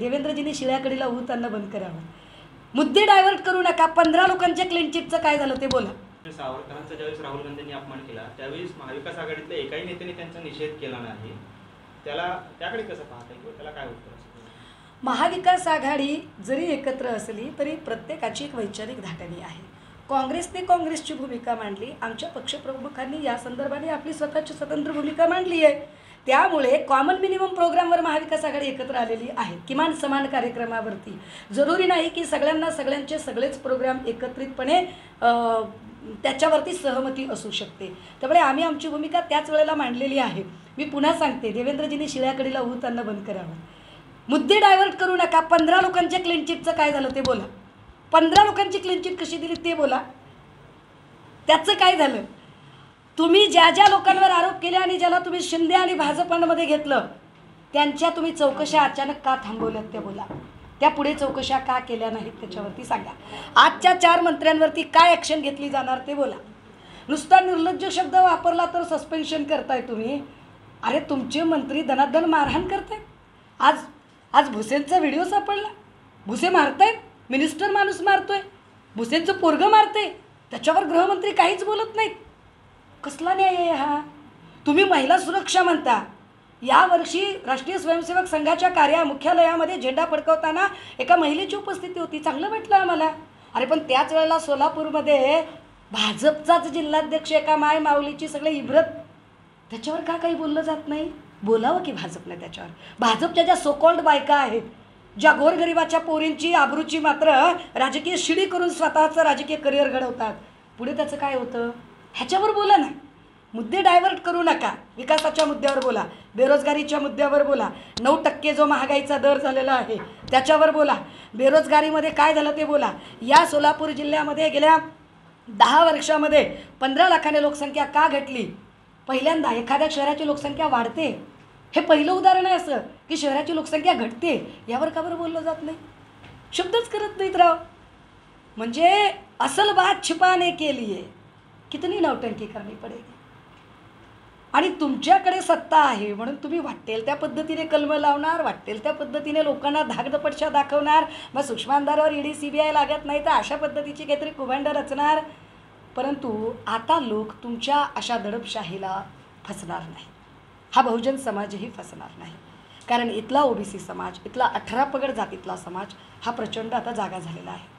देवेंद्रजींनी शिळ्याकडीला त्यांना बंद करावं. मुद्दे डायव्हर्ट करू नका. पंधरा लोकांच्या क्लीन चिटचं काय झालं ते बोला. सावरकरांचा ज्यावेळेस राहुल गांधींनी अपमान केला त्यावेळेस महाविकास आघाडीतल्या एकाही नेत्याने त्यांचा निषेध केला नाही. त्याला त्याकडे कसं पाहता किंवा त्याला काय उत्तर महाविकास आघाडी जरी एकत्र असली तरी प्रत्येकाची एक वैचारिक धाटणी आहे. काँग्रेसने काँग्रेसची भूमिका मांडली. आमच्या पक्षप्रमुखांनी या संदर्भाने आपली स्वतःची स्वतंत्र भूमिका मांडली आहे. त्यामुळे कॉमन मिनिमम प्रोग्रामवर महाविकास आघाडी एकत्र आलेली आहे. किमान समान कार्यक्रमावरती. जरुरी नाही की सगळ्यांना सगळ्यांचे सगळेच प्रोग्राम एकत्रितपणे त्याच्यावरती सहमती असू शकते. त्यामुळे आम्ही आमची भूमिका त्याच वेळेला मांडलेली आहे. मी पुन्हा सांगते देवेंद्रजींनी शिळ्याकडीला त्यांना बंद करावं. मुद्दे डायव्हर्ट करू नका. पंधरा लोकांच्या क्लिनचिटचं काय झालं ते बोला. पंधरा लोकांची क्लिनचिट कशी दिली ते बोला. त्याचं काय झालं? तुम्ही ज्या ज्या लोकांवर आरोप केले आणि ज्याला तुम्ही शिंदे आणि भाजपांमध्ये घेतलं त्यांच्या तुम्ही चौकशा अचानक का थांबवल्यात त्या बोला? त्या पुढे चौकशा का केल्या नाहीत त्याच्यावरती सांगा. आजच्या चार मंत्र्यांवरती काय ॲक्शन घेतली जाणार ते बोला. नुसता निर्लज्ज शब्द वापरला तर सस्पेन्शन करताय तुम्ही. अरे तुमचे मंत्री धनाधन मारहाण करताय आज आज भुसेंचा व्हिडिओ सापडला. भुसे मारतायत. मिनिस्टर माणूस मारतोय. भुसेंचं पोरगं मारते त्याच्यावर गृहमंत्री काहीच बोलत नाहीत. कसला न्याय आहे हा? तुम्ही महिला सुरक्षा म्हणता. यावर्षी राष्ट्रीय स्वयंसेवक संघाच्या कार्या मुख्यालयामध्ये झेंडा फडकवताना एका महिलेची उपस्थिती होती. चांगलं वाटलं आम्हाला. अरे पण त्याच वेळेला सोलापूरमध्ये भाजपचाच जिल्हाध्यक्ष एका माय माऊलीची सगळे इब्रत. त्याच्यावर का काही बोललं जात नाही? बोलावं की भाजपने त्याच्यावर? भाजपच्या ज्या सोकॉल्ड बायका आहेत ज्या गोरगरिबाच्या पोरींची आबरूची मात्र राजकीय शिडी करून स्वतःचं राजकीय करिअर घडवतात. पुढे त्याचं काय होतं? ह्याच्यावर बोला ना. मुद्दे डायव्हर्ट करू नका. विकासाच्या मुद्द्यावर बोला. बेरोजगारीच्या मुद्द्यावर बोला. नऊ टक्के जो महागाईचा दर झालेला आहे त्याच्यावर बोला. बेरोजगारीमध्ये काय झालं ते बोला. या सोलापूर जिल्ह्यामध्ये गेल्या दहा वर्षामध्ये पंधरा लाखाने लोकसंख्या का घटली? पहिल्यांदा एखाद्या शहराची लोकसंख्या वाढते. हे पहिलं उदाहरण आहे असं की शहराची लोकसंख्या घटते. यावर का बरं बोललं जात नाही? शब्दच करत नाहीत राव. म्हणजे असल बात छिपाने केली आहे कितनी नौटंकी करनी पडेगी आणि तुमच्याकडे सत्ता आहे म्हणून तुम्ही वाटेल त्या पद्धतीने कलम लावणार वाटेल त्या पद्धतीने लोकांना धागदपटशा दाखवणार. मग सुषमांदारावर ईडी सी बी आय लागत नाही तर अशा पद्धतीची काहीतरी कुभांड रचणार. परंतु आता लोक तुमच्या अशा दडपशाहीला फसणार नाही हा बहुजन समाजही फसणार नाही. कारण इथला ओबीसी समाज इथला अठरा पगड जातीतला समाज हा प्रचंड आता जागा झालेला आहे.